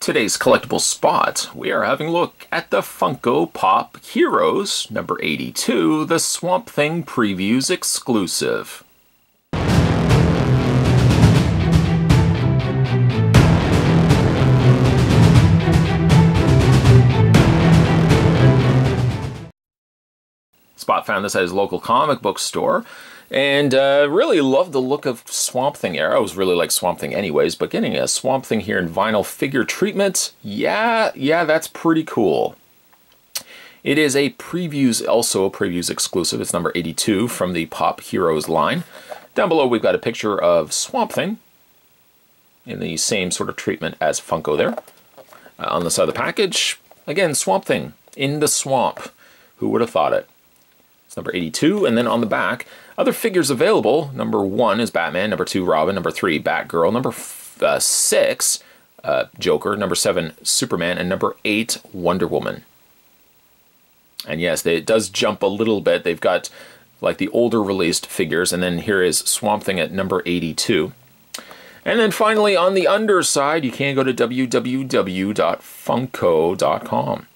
Today's collectible spot, we are having a look at the Funko Pop Heroes number 82, the Swamp Thing Previews exclusive. Spot found this at his local comic book store and uh, really love the look of Swamp Thing era. I was really like Swamp Thing anyways, but getting a Swamp Thing here in vinyl figure treatment, yeah, yeah, that's pretty cool. It is a previews, also a previews exclusive. It's number 82 from the Pop Heroes line. Down below, we've got a picture of Swamp Thing in the same sort of treatment as Funko there. Uh, on the side of the package, again, Swamp Thing in the swamp. Who would have thought it? It's number 82. And then on the back, other figures available. Number one is Batman. Number two, Robin. Number three, Batgirl. Number uh, six, uh, Joker. Number seven, Superman. And number eight, Wonder Woman. And yes, they, it does jump a little bit. They've got like the older released figures. And then here is Swamp Thing at number 82. And then finally, on the underside, you can go to www.funko.com.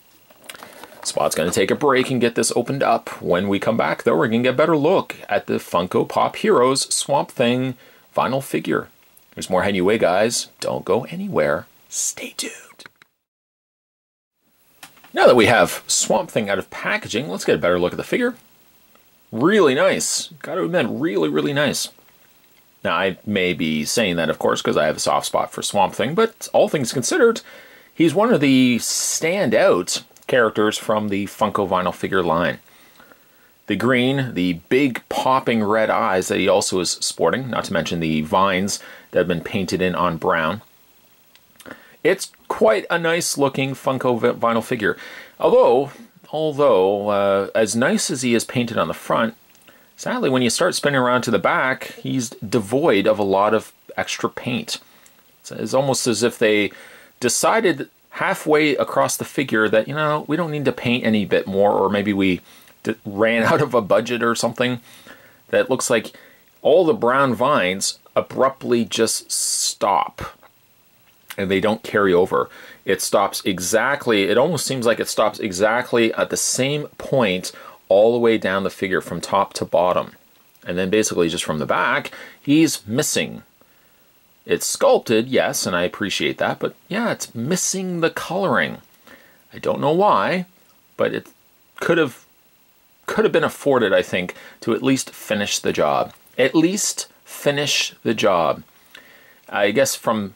Spot's going to take a break and get this opened up. When we come back, though, we're going to get a better look at the Funko Pop Heroes Swamp Thing vinyl figure. There's more heading way, guys. Don't go anywhere. Stay tuned. Now that we have Swamp Thing out of packaging, let's get a better look at the figure. Really nice. Got to admit, really, really nice. Now, I may be saying that, of course, because I have a soft spot for Swamp Thing, but all things considered, he's one of the standout characters from the Funko vinyl figure line. The green, the big popping red eyes that he also is sporting, not to mention the vines that have been painted in on brown. It's quite a nice looking Funko vinyl figure. Although, although uh, as nice as he is painted on the front, sadly when you start spinning around to the back, he's devoid of a lot of extra paint. It's almost as if they decided halfway across the figure that, you know, we don't need to paint any bit more, or maybe we ran out of a budget or something. That looks like all the brown vines abruptly just stop and they don't carry over. It stops exactly, it almost seems like it stops exactly at the same point all the way down the figure from top to bottom. And then basically just from the back, he's missing it's sculpted, yes, and I appreciate that, but yeah, it's missing the coloring. I don't know why, but it could have could have been afforded, I think, to at least finish the job. At least finish the job. I guess from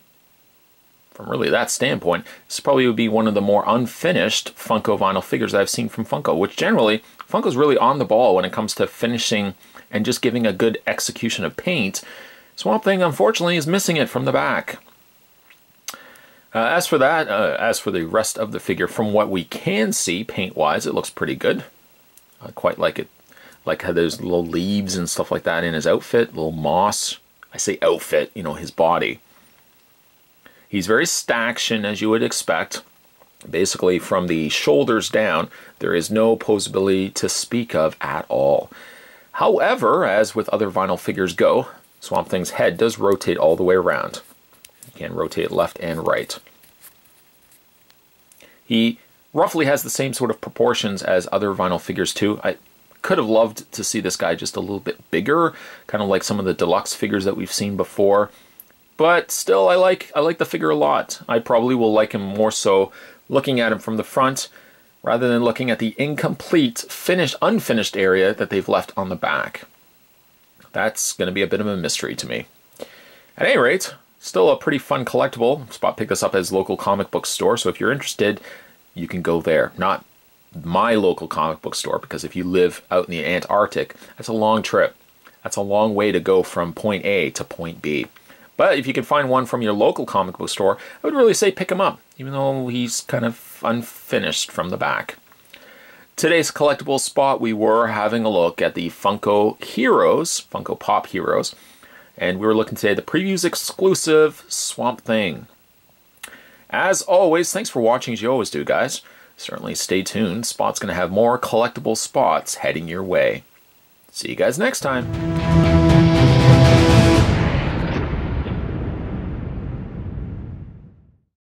from really that standpoint, this probably would be one of the more unfinished Funko vinyl figures I've seen from Funko, which generally, Funko's really on the ball when it comes to finishing and just giving a good execution of paint Swamp Thing, unfortunately, is missing it from the back. Uh, as for that, uh, as for the rest of the figure, from what we can see paint-wise, it looks pretty good. I quite like it. Like how there's little leaves and stuff like that in his outfit, little moss. I say outfit, you know, his body. He's very staction, as you would expect. Basically, from the shoulders down, there is no posability to speak of at all. However, as with other vinyl figures go, Swamp Thing's head does rotate all the way around. Can rotate left and right. He roughly has the same sort of proportions as other vinyl figures too. I could have loved to see this guy just a little bit bigger, kind of like some of the deluxe figures that we've seen before. But still, I like I like the figure a lot. I probably will like him more so looking at him from the front rather than looking at the incomplete, finished, unfinished area that they've left on the back. That's going to be a bit of a mystery to me. At any rate, still a pretty fun collectible. Spot picked this up at his local comic book store, so if you're interested, you can go there. Not my local comic book store, because if you live out in the Antarctic, that's a long trip. That's a long way to go from point A to point B. But if you can find one from your local comic book store, I would really say pick him up, even though he's kind of unfinished from the back. Today's collectible spot, we were having a look at the Funko Heroes, Funko Pop Heroes, and we were looking today at the previews exclusive Swamp Thing. As always, thanks for watching as you always do, guys. Certainly stay tuned. Spot's going to have more collectible spots heading your way. See you guys next time.